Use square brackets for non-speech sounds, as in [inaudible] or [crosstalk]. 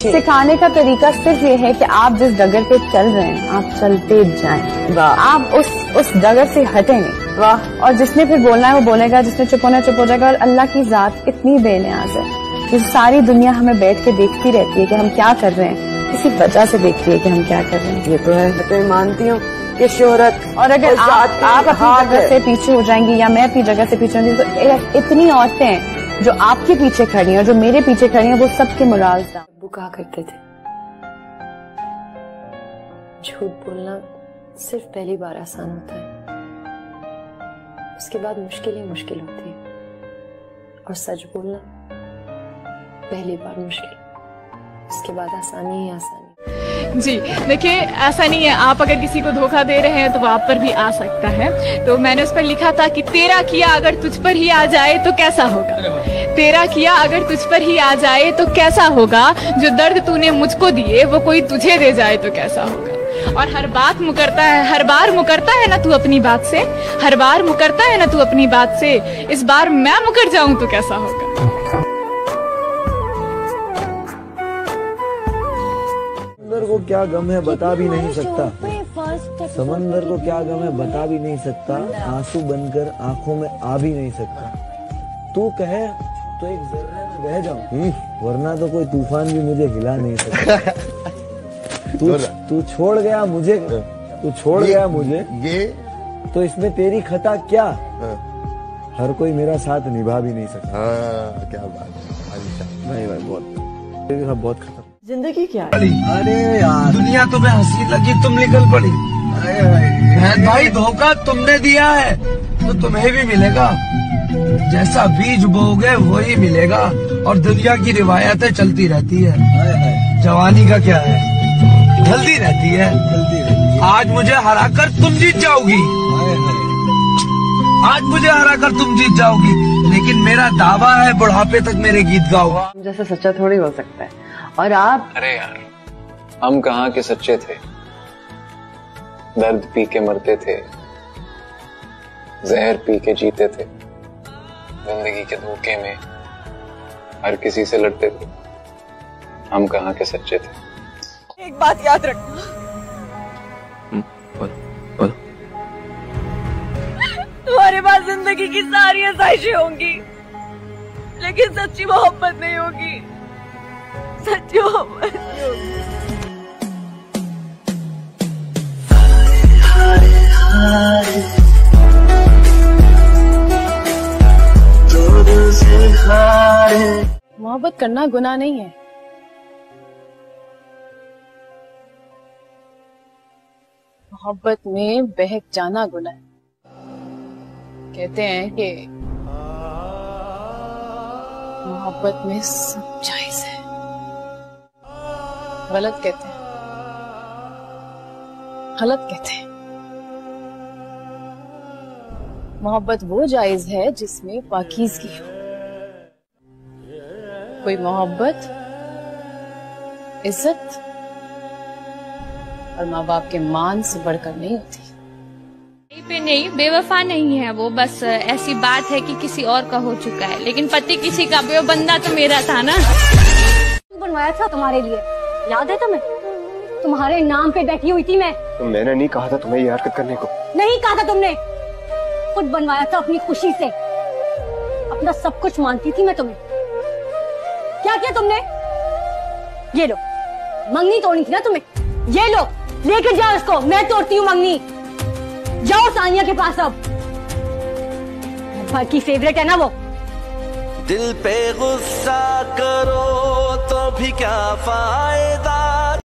सिखाने का तरीका सिर्फ़ ये है कि आप जिस डगर पे चल रहे हैं आप चलते जाएँ। आप उस उस डगर से हटे नहीं वाह। और जिसने फिर बोलना है वो बोलेगा जिसने चुप होना चुप हो जाएगा और अल्लाह की जात इतनी बेनियाज है। कि सारी दुनिया हमें बैठ के देखती रहती है कि हम क्या कर रहे हैं। किसी वजह से देखती है कि हम क्या कर रहे हैं। ये तो है मैं तो मानती हूँ कि शोहरत और अगर आप, आप अपनी जगह से पीछे हो जाएँगी या मैं अपनी जगह से पीछे होंगी तो इतनी औरतें जो आपके पीछे खड़ी है जो मेरे पीछे खड़ी है, वो सबके मुराज दाम। अब्बू कहा करते थे। झूठ बोलना सिर्फ़ पहली बार आसान होता है। उसके बाद मुश्किल ही मुश्किल होती है। और सच बोलना पहली बार मुश्किल, उसके बाद आसानी ही आसानी। [laughs] जी देखिए ऐसा नहीं है आप अगर किसी को धोखा दे रहे हैं तो वो आप पर भी आ सकता है। तो मैंने उस पर लिखा था कि तेरा किया अगर तुझ पर ही आ जाए तो कैसा होगा? तेरा किया अगर तुझ पर ही आ जाए तो कैसा होगा? जो दर्द तूने मुझको दिए वो कोई तुझे दे जाए तो कैसा होगा? और हर बात मुकरता है हर बार मुकरता है ना तू अपनी बात से? हर बार मुकरता है ना तू अपनी बात से? इस बार मैं मुकर जाऊँ तो कैसा होगा? क्या गम है बता भी नहीं सकता। समंदर को क्या गम है बता भी नहीं सकता। आँसू बनकर आँखों में आ भी नहीं सकता। तू कहे तो एक जर्रे में बह जाऊँ। वरना तो कोई तूफ़ान भी मुझे हिला नहीं सकता। [laughs] तू तू छोड़ गया मुझे। तू छोड़ गया मुझे। ये तो इसमें तेरी खता क्या? हर कोई मेरा साथ निभा भी नहीं सकता। हाँ क्या बात है। नहीं भाई बहुत बहुत खत्म ज़िंदगी क्या है? अरे यार। दुनिया तुम्हें हँसी लगी तुम निकल पड़ी। बहन भाई। धोखा तुमने दिया है तो तुम्हें भी मिलेगा। जैसा बीज बोओगे वही मिलेगा। और दुनिया की रिवायतें चलती रहती है। जवानी का क्या है? जल्दी रहती है। आज मुझे हराकर तुम जीत जाओगी। आज मुझे हराकर तुम जीत जाओगी। लेकिन मेरा दावा है बुढ़ापे तक मेरे गीत गाओ। जैसे सच्चा थोड़ी हो सकता है। और आप? अरे यार हम कहा के सच्चे थे? दर्द पी के मरते थे जहर पी के जीते थे ज़िंदगी के धोखे में हर किसी से लड़ते थे। हम कहा के सच्चे थे? एक बात याद रखना तुम्हारे पास ज़िंदगी की सारी आसाइशें होंगी लेकिन सच्ची मोहब्बत नहीं होगी। मोहब्बत मोहब्बत करना गुनाह नहीं है। मोहब्बत में बहक जाना गुनाह है। कहते हैं कि मोहब्बत में सब जायज़ है। गलत कहते हैं। गलत कहते हैं। मोहब्बत वो जायज़ है जिसमें पाकीजगी हो। कोई मोहब्बत इज़्ज़त और माँ बाप के मान से बढ़कर नहीं होती। पे नहीं बेवफा नहीं है वो बस ऐसी बात है कि किसी और का हो चुका है। लेकिन पति किसी का भी बंदा तो मेरा था ना। बनवाया था तुम्हारे लिए? याद है तुम्हें? तुम्हारे नाम पे बैठी हुई थी मैं। तो मैंने नहीं कहा था तुम्हें ये हरकत करने को। नहीं कहा था तुमने। खुद बनवाया था अपनी खुशी से। अपना सब कुछ मानती थी मैं तुम्हें। क्या किया तुमने? ये लो। मंगनी तोड़नी थी ना तुम्हें? ये लो। लेकर जाओ इसको। मैं तोड़ती हूँ मंगनी। जाओ सानिया के पास अब। की फेवरेट है ना वो। दिल पे गुस्सा करो। भी क्या फ़ायदा?